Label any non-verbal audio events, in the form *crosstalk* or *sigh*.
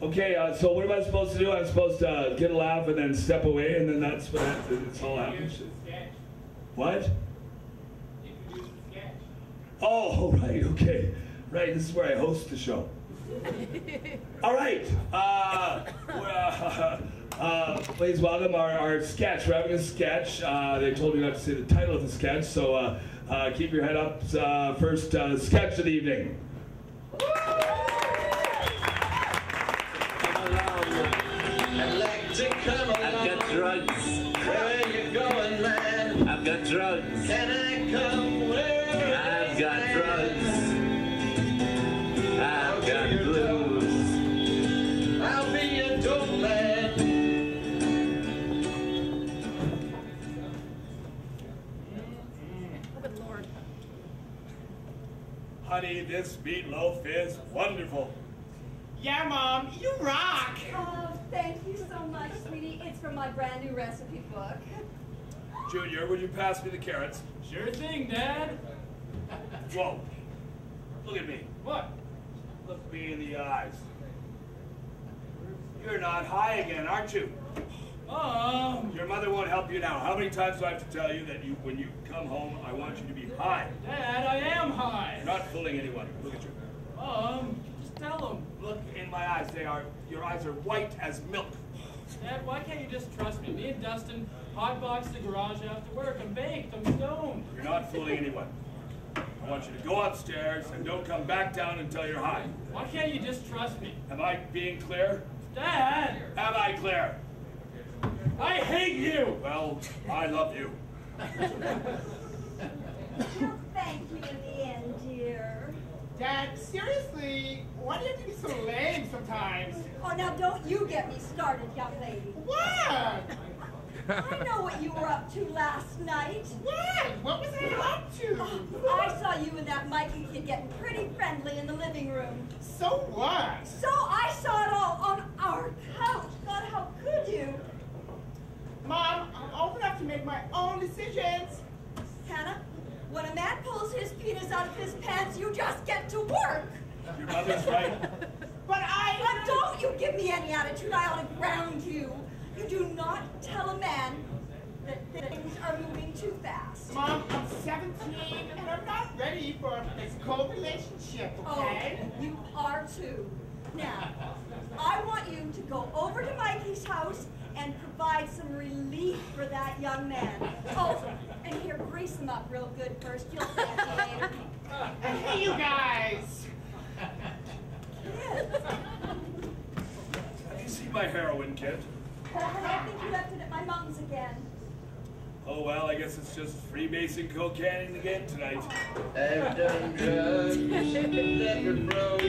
Okay, uh, so what am I supposed to do? I'm supposed to uh, get a laugh and then step away, and then that's what it's all happens. What? Oh, *laughs* right, okay. Right, this is where I host the show. *laughs* All right. Uh, well, *laughs* uh, please welcome our, our sketch. We're having a sketch. Uh, they told me not to say the title of the sketch, so uh, uh keep your head up. Uh, first uh, sketch of the evening. I've got drugs. Where you going, man? I've got drugs. Can I come where? I've got drugs. I've got blues. I'll be a dope man. Oh, good Lord. Honey, this meatloaf is wonderful. Yeah, Mom, you rock! Oh, thank you so much, sweetie. It's from my brand new recipe book. Junior, would you pass me the carrots? Sure thing, Dad. Whoa. Look at me. What? Look me in the eyes. You're not high again, aren't you? Um, Your mother won't help you now. How many times do I have to tell you that you, when you come home, I want you to be high? Dad, I am high. You're not fooling anyone. Look at you. Um, just tell him. Look in my eyes. They are, your eyes are white as milk. Dad, why can't you just trust me? Me and Dustin hotbox the garage after work. I'm baked. I'm stoned. You're not fooling anyone. I want you to go upstairs and don't come back down until you're high. Why can't you just trust me? Am I being clear? Dad, Am I clear? I hate you. Well, I love you. *laughs* Well, thank you in the end, dear. Dad, seriously, why do you have to be so lame sometimes? Oh, now don't you get me started, young lady. What? I know what you were up to last night. What? What was I up to? Oh, I saw you and that Mikey kid getting pretty friendly in the living room. So what? So I saw it all on our couch. God, how could you? Mom, I'm old enough to make my own decisions. Hannah, when a man pulls his penis out of his pants, you just get to work. Your mother's right. But I... But don't you give me any attitude. I ought to ground you. You do not tell a man that things are moving too fast. Mom, I'm 17 and I'm not ready for a physical relationship, oh, okay? Oh, you are too. Now, I want you to go over to Mikey's house and provide some relief for that young man. Oh, and here, grease him up real good first. You'll thank me later. Hey, you guys! Have my heroin kit? I think you left it at my mom's again. Oh well, I guess it's just freebasing cocaine again tonight. I've done drugs that would blow your